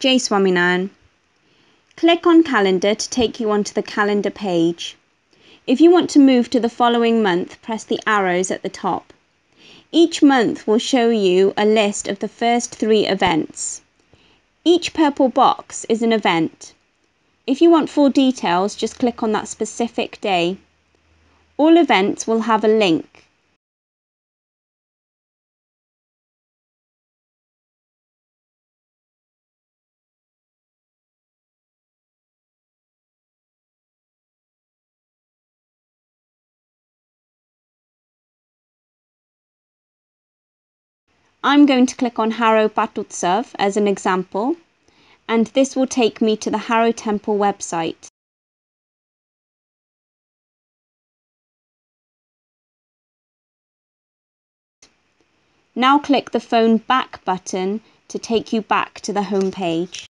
Swaminarayan. Click on calendar to take you onto the calendar page. If you want to move to the following month, press the arrows at the top. Each month will show you a list of the first three events. Each purple box is an event. If you want full details, just click on that specific day. All events will have a link. I'm going to click on Harrow Patotsav as an example and this will take me to the Harrow Temple website. Now click the phone back button to take you back to the home page.